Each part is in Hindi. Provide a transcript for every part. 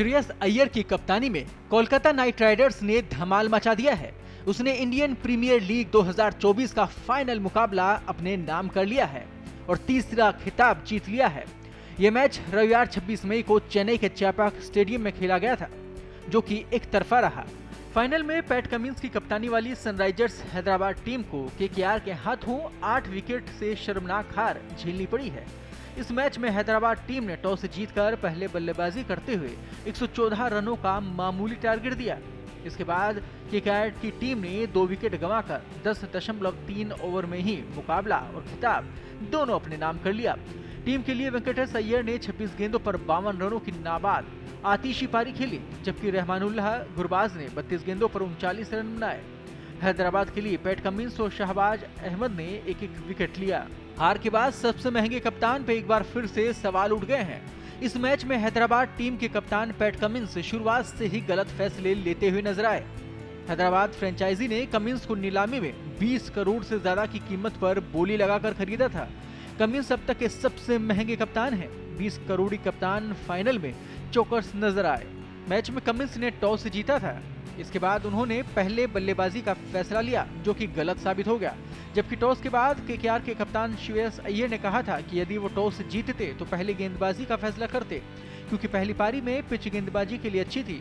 श्रेयस अय्यर की कप्तानी में कोलकाता नाइट राइडर्स ने धमाल मचा दिया है। उसने इंडियन प्रीमियर लीग 2024 का फाइनल मुकाबला अपने नाम कर लिया है और तीसरा खिताब जीत लिया है। ये मैच रविवार 26 मई को चेन्नई के चैपाक स्टेडियम में खेला गया था, जो कि एक तरफा रहा। फाइनल में पैट कमिंस की कप्तानी वाली सनराइजर्स हैदराबाद टीम को केकेआर के हाथों आठ विकेट से शर्मनाक हार झेलनी पड़ी है। इस मैच में हैदराबाद टीम ने टॉस जीतकर पहले बल्लेबाजी करते हुए 114 रनों का मामूली टारगेट दिया। इसके बाद केकेआर की टीम ने दो विकेट गंवाकर दस दशमलव तीन ओवर में ही मुकाबला और खिताब दोनों अपने नाम कर लिया। टीम के लिए वेंकटेश अय्यर ने 26 गेंदों पर बावन रनों की नाबाद आतिशी पारी खेली, जबकि रहमानुल्लाह गुरबाज ने 32 गेंदों पर उनचालीस रन बनाए। हैदराबाद के लिए पैट कमिंस और शहबाज अहमद ने एक एक विकेट लिया। हार के बाद सबसे महँगे कप्तान पे एक बार फिर से सवाल उठ गए हैं। इस मैच में हैदराबाद टीम के कप्तान पैट कमिंस शुरुआत से ही गलत फैसले लेते हुए नज़र आए। हैदराबाद फ्रेंचाइजी ने कमिंस को नीलामी में 20 करोड़ से ज़्यादा की कीमत पर बोली लगाकर खरीदा था। कमिंस अब तक के सबसे महँगे कप्तान हैं। 20 करोड़ी कप्तान फाइनल में चौकर्स नज़र आए। मैच में कमिंस ने टॉस जीता था। इसके बाद उन्होंने पहले बल्लेबाजी का फैसला लिया, जो कि गलत साबित हो गया। जबकि टॉस के बाद केकेआर के कप्तान श्रेयस अय्यर ने कहा था कि यदि वो टॉस जीतते तो पहले गेंदबाजी का फैसला करते, क्योंकि पहली पारी में पिच गेंदबाजी के लिए अच्छी थी।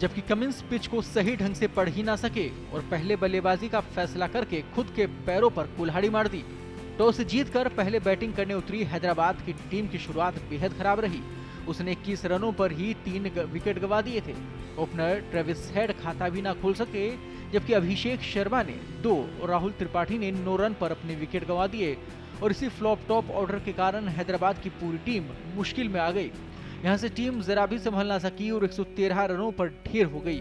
जबकि कमिंस पिच को सही ढंग से पढ़ ही ना सके और पहले बल्लेबाजी का फैसला करके खुद के पैरों पर कुल्हाड़ी मार दी। टॉस जीतकर पहले बैटिंग करने उतरी हैदराबाद की टीम की शुरुआत बेहद खराब रही। उसने 21 रनों पर ही तीन विकेट गवा दिए थे। ओपनर ट्रेविस हेड खाता भी ना खोल सके, जबकि अभिषेक शर्मा ने दो, और राहुल त्रिपाठी ने नौ रन पर अपने विकेट गवा दिए, और इसी फ्लॉप टॉप ऑर्डर के कारण हैदराबाद की पूरी टीम मुश्किल में आ गई। यहाँ से टीम जरा भी संभल ना सकी, और 113 रनों पर ढेर हो गई।